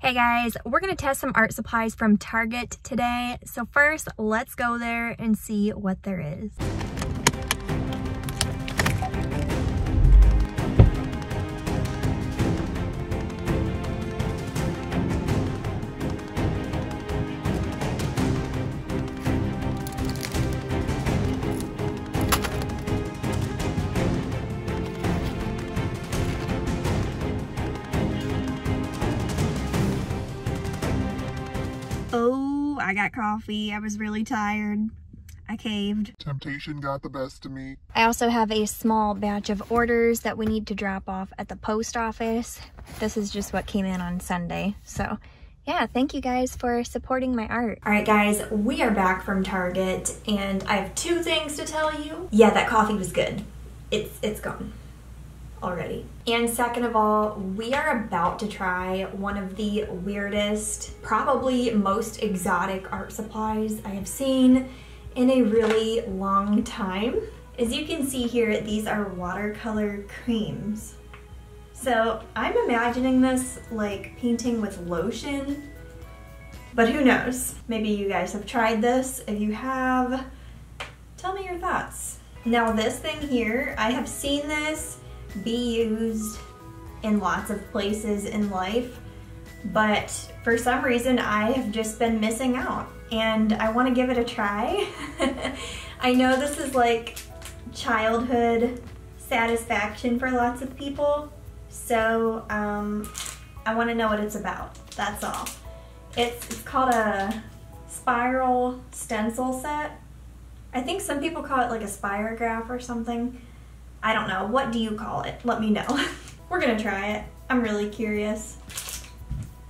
Hey guys, we're gonna test some art supplies from Target today. So first, let's go there and see what there is. I got coffee. I was really tired. I caved. Temptation got the best of me. I also have a small batch of orders that we need to drop off at the post office. This is just what came in on Sunday. So yeah, thank you guys for supporting my art. All right, guys, we are back from Target and I have two things to tell you. Yeah, that coffee was good. It's, it's gone already. And second of all, we are about to try one of the weirdest, probably most exotic art supplies I have seen in a really long time. As you can see here, these are watercolor creams. So I'm imagining this like painting with lotion, but who knows? Maybe you guys have tried this. If you have, tell me your thoughts. Now this thing here, I have seen this be used in lots of places in life, but for some reason I have just been missing out and I want to give it a try. I know this is like childhood satisfaction for lots of people, so um, I want to know what it's about, that's all. It's, it's called a spiral stencil set. I think some people call it like a spirograph or something. I don't know. What do you call it? Let me know. We're gonna try it. I'm really curious.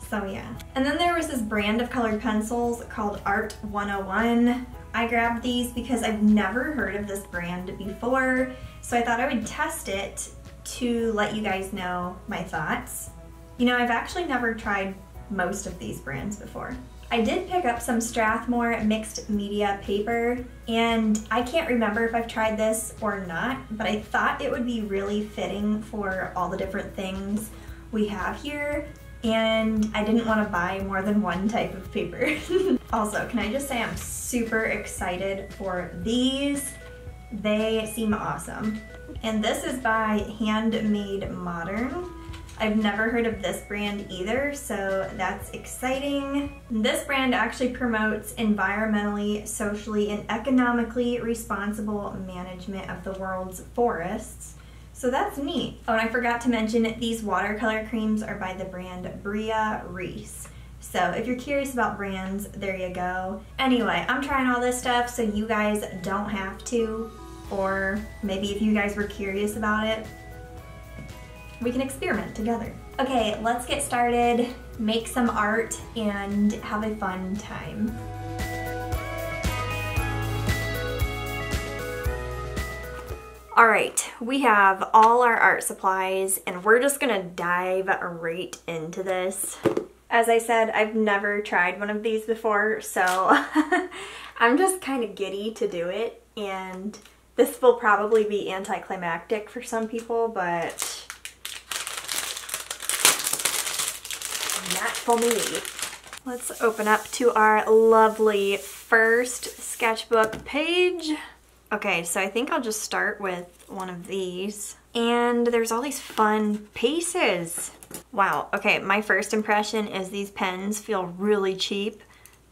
So yeah. And then there was this brand of colored pencils called Art 101. I grabbed these because I've never heard of this brand before, so I thought I would test it to let you guys know my thoughts. You know, I've actually never tried most of these brands before. I did pick up some Strathmore mixed media paper and I can't remember if I've tried this or not, but I thought it would be really fitting for all the different things we have here and I didn't want to buy more than one type of paper. also, can I just say I'm super excited for these. They seem awesome. And this is by Handmade Modern. I've never heard of this brand either, so that's exciting. This brand actually promotes environmentally, socially, and economically responsible management of the world's forests. So that's neat. Oh, and I forgot to mention these watercolor creams are by the brand Brea Reese. So if you're curious about brands, there you go. Anyway, I'm trying all this stuff so you guys don't have to, or maybe if you guys were curious about it, we can experiment together. Okay, let's get started, make some art, and have a fun time. All right, we have all our art supplies and we're just gonna dive right into this. As I said, I've never tried one of these before, so I'm just kind of giddy to do it and this will probably be anticlimactic for some people, but not for me. Let's open up to our lovely first sketchbook page. Okay, so I think I'll just start with one of these. And there's all these fun pieces. Wow, okay, my first impression is these pens feel really cheap,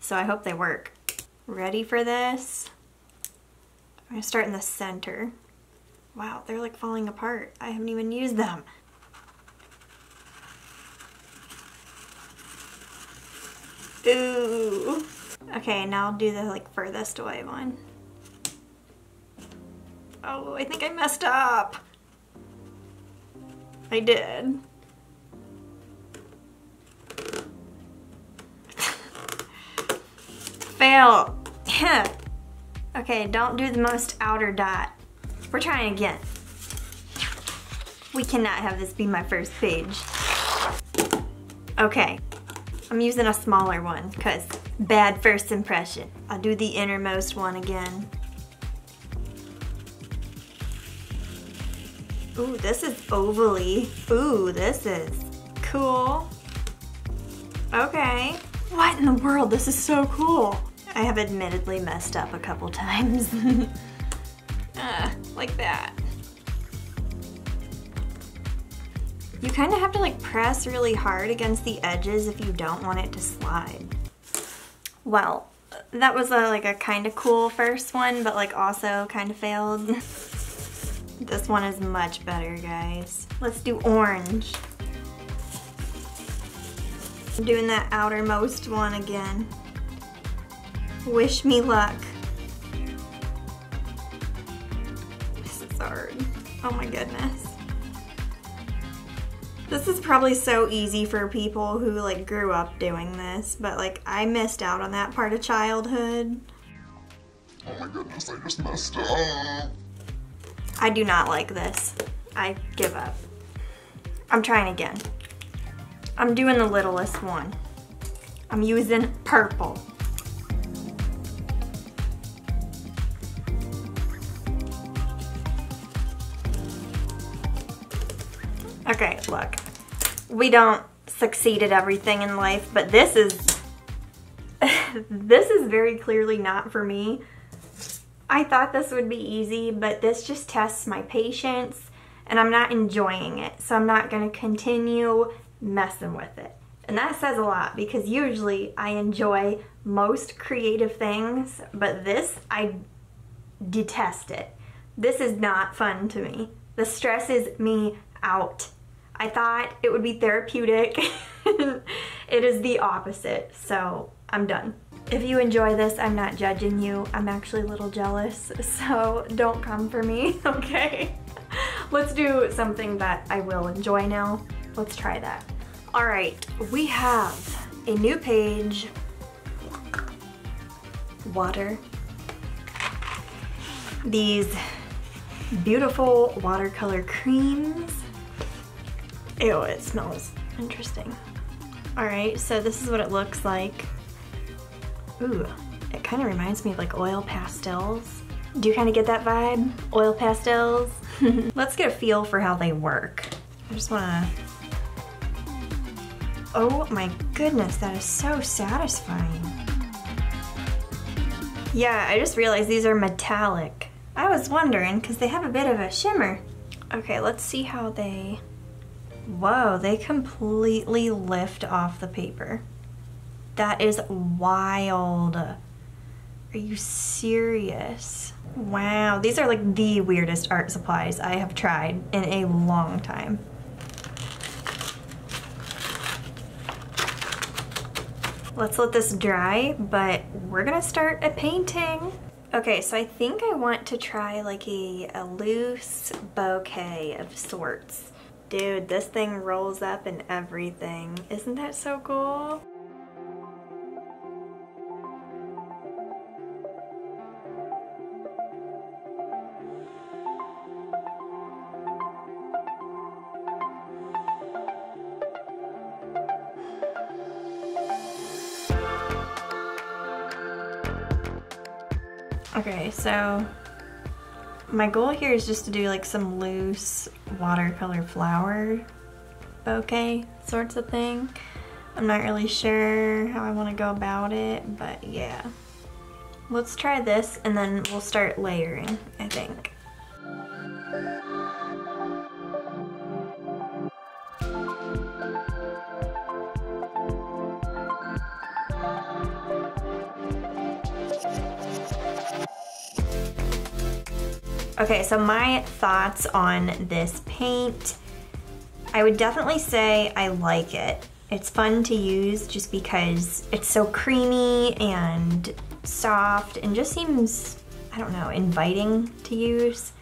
so I hope they work. Ready for this? I'm gonna start in the center. Wow, they're like falling apart. I haven't even used them. Ooh. Okay, now I'll do the like furthest away one. Oh, I think I messed up. I did. Fail. okay, don't do the most outer dot. We're trying again. We cannot have this be my first page. Okay, I'm using a smaller one because bad first impression. I'll do the innermost one again. Ooh, this is ovally. Ooh, this is cool. Okay. What in the world? This is so cool. I have admittedly messed up a couple times. uh, like that. You kind of have to like press really hard against the edges if you don't want it to slide. Well, that was a, like a kind of cool first one, but like also kind of failed. this one is much better, guys. Let's do orange. I'm doing that outermost one again. Wish me luck. This is hard. Oh my goodness. This is probably so easy for people who like grew up doing this, but like I missed out on that part of childhood. Oh my goodness, I just messed up. I do not like this. I give up. I'm trying again. I'm doing the littlest one. I'm using purple. Okay, look. We don't succeed at everything in life, but this is, this is very clearly not for me. I thought this would be easy, but this just tests my patience and I'm not enjoying it. So I'm not gonna continue messing with it. And that says a lot because usually I enjoy most creative things, but this, I detest it. This is not fun to me. This stresses me out. I thought it would be therapeutic. it is the opposite, so I'm done. If you enjoy this, I'm not judging you. I'm actually a little jealous, so don't come for me, okay? Let's do something that I will enjoy now. Let's try that. All right, we have a new page, water, these beautiful watercolor creams. Ew, it smells interesting. All right, so this is what it looks like. Ooh, it kind of reminds me of like oil pastels. Do you kind of get that vibe? Oil pastels? Let's get a feel for how they work. I just wanna Oh my goodness, that is so satisfying. Yeah, I just realized these are metallic. I was wondering, because they have a bit of a shimmer. Okay, let's see how they... Whoa, they completely lift off the paper. That is wild. Are you serious? Wow, these are like the weirdest art supplies I have tried in a long time. Let's let this dry, but we're gonna start a painting. Okay, so I think I want to try like a, a loose bouquet of sorts. Dude, this thing rolls up and everything. Isn't that so cool? Okay, so my goal here is just to do like some loose watercolor flower bouquet sorts of thing. I'm not really sure how I want to go about it, but yeah. Let's try this and then we'll start layering, I think. Okay, so my thoughts on this paint. I would definitely say I like it. It's fun to use just because it's so creamy and soft and just seems, I don't know, inviting to use.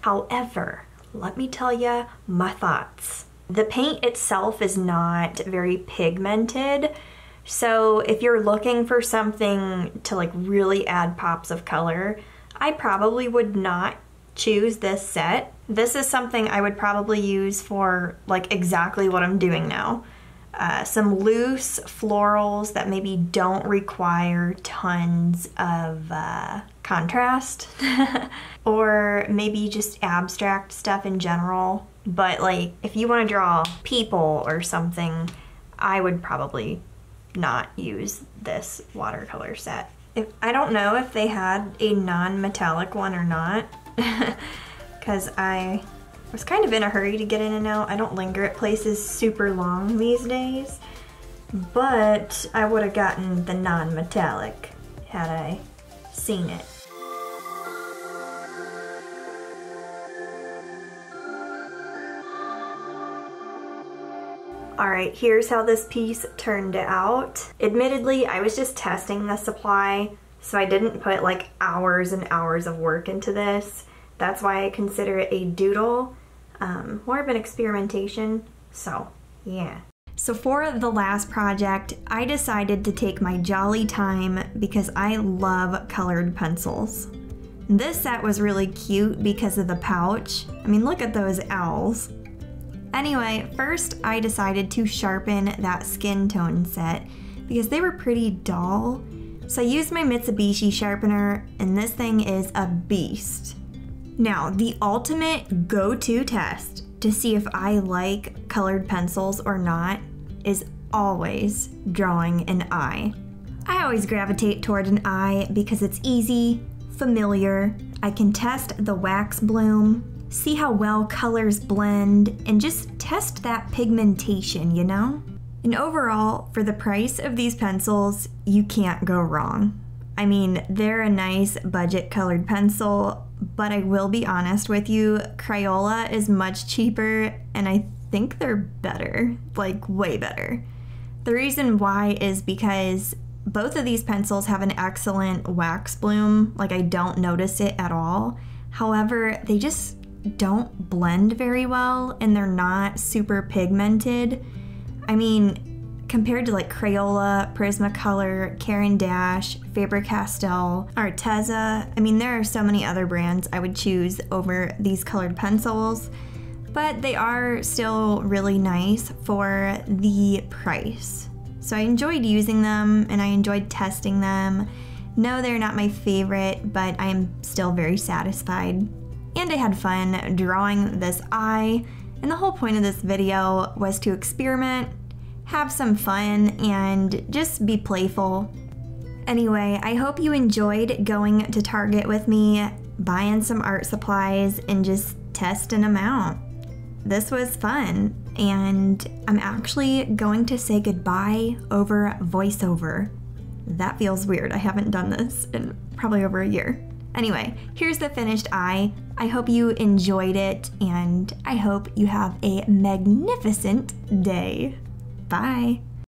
However, let me tell you my thoughts. The paint itself is not very pigmented, so if you're looking for something to like really add pops of color, I probably would not choose this set. This is something I would probably use for like exactly what I'm doing now. Uh, some loose florals that maybe don't require tons of uh, contrast or maybe just abstract stuff in general. But like if you want to draw people or something, I would probably not use this watercolor set. If I don't know if they had a non-metallic one or not, because I was kind of in a hurry to get in and out. I don't linger at places super long these days, but I would have gotten the non-metallic had I seen it. Alright, here's how this piece turned out. Admittedly, I was just testing the supply, so I didn't put like hours and hours of work into this. That's why I consider it a doodle, um, more of an experimentation, so yeah. So for the last project, I decided to take my jolly time because I love colored pencils. This set was really cute because of the pouch. I mean, look at those owls. Anyway, first I decided to sharpen that skin tone set because they were pretty dull. So I used my Mitsubishi sharpener and this thing is a beast. Now, the ultimate go-to test to see if I like colored pencils or not is always drawing an eye. I always gravitate toward an eye because it's easy, familiar, I can test the wax bloom, see how well colors blend, and just test that pigmentation, you know? And overall, for the price of these pencils, you can't go wrong. I mean, they're a nice budget colored pencil, but I will be honest with you, Crayola is much cheaper and I think they're better, like way better. The reason why is because both of these pencils have an excellent wax bloom, like I don't notice it at all. However, they just don't blend very well and they're not super pigmented. I mean, compared to like Crayola, Prismacolor, Caran d'Ache, Faber-Castell, Arteza, I mean, there are so many other brands I would choose over these colored pencils, but they are still really nice for the price. So I enjoyed using them and I enjoyed testing them. No, they're not my favorite, but I am still very satisfied and I had fun drawing this eye. And the whole point of this video was to experiment, have some fun, and just be playful. Anyway, I hope you enjoyed going to Target with me, buying some art supplies, and just testing them out. This was fun, and I'm actually going to say goodbye over voiceover. That feels weird. I haven't done this in probably over a year. Anyway, here's the finished eye. I hope you enjoyed it and I hope you have a magnificent day. Bye.